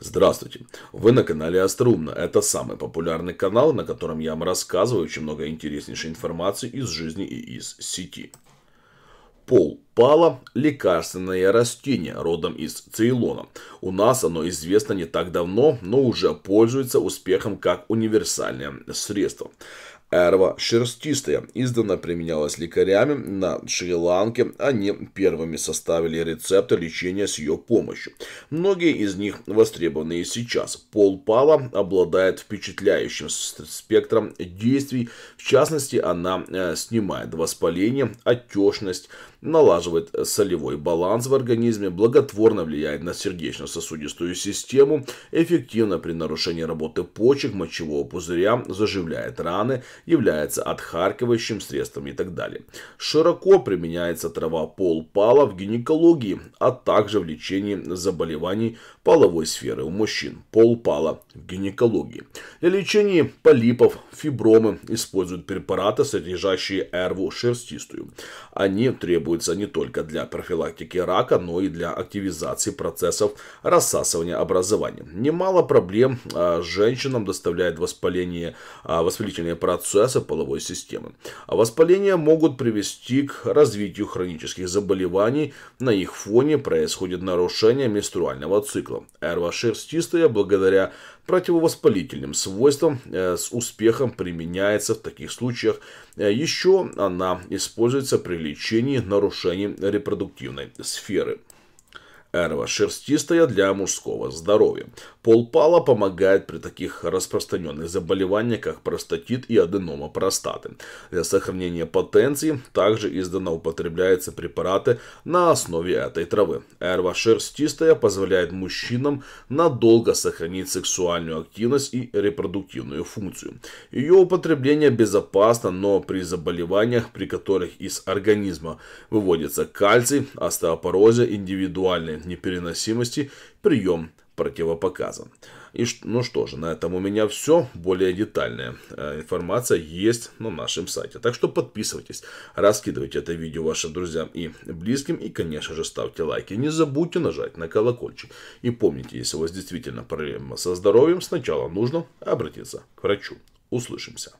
Здравствуйте! Вы на канале Остроумно. Это самый популярный канал, на котором я вам рассказываю очень много интереснейшей информации из жизни и из сети. Пол пала – лекарственное растение, родом из Цейлона. У нас оно известно не так давно, но уже пользуется успехом как универсальное средство. Эрва шерстистая издавна применялась лекарями на Шри-Ланке. Они первыми составили рецепты лечения с ее помощью. Многие из них востребованы и сейчас. Пол пала обладает впечатляющим спектром действий. В частности, она э, снимает воспаление, отечность, налаживает солевой баланс в организме, благотворно влияет на сердечно-сосудистую систему, эффективно при нарушении работы почек, мочевого пузыря, заживляет раны, является отхаркивающим средством и так далее. Широко применяется трава полпала в гинекологии, а также в лечении заболеваний половой сферы у мужчин. Полпала в гинекологии. Для лечения полипов, фибромы используют препараты, содержащие эрву шерстистую. Они требуются не только для профилактики рака, но и для активизации процессов рассасывания образования. Немало проблем а, женщинам доставляет воспаление, а, воспалительные процессы половой системы. А воспаления могут привести к развитию хронических заболеваний. На их фоне происходит нарушение менструального цикла. Эрва шерстистая благодаря противовоспалительным свойствам э, с успехом применяется в таких случаях. Э, еще она используется при лечении нарушений репродуктивной сферы. Эрва шерстистая для мужского здоровья. Полпала помогает при таких распространенных заболеваниях, как простатит и аденома простаты. Для сохранения потенции также издавна употребляются препараты на основе этой травы. Эрва шерстистая позволяет мужчинам надолго сохранить сексуальную активность и репродуктивную функцию. Ее употребление безопасно, но при заболеваниях, при которых из организма выводится кальций, остеопорозе, индивидуальной непереносимости прием противопоказан. И, ну что же, на этом у меня все. Более детальная э, информация есть на нашем сайте. Так что подписывайтесь, раскидывайте это видео вашим друзьям и близким. И, конечно же, ставьте лайки. Не забудьте нажать на колокольчик. И помните, если у вас действительно проблема со здоровьем, сначала нужно обратиться к врачу. Услышимся.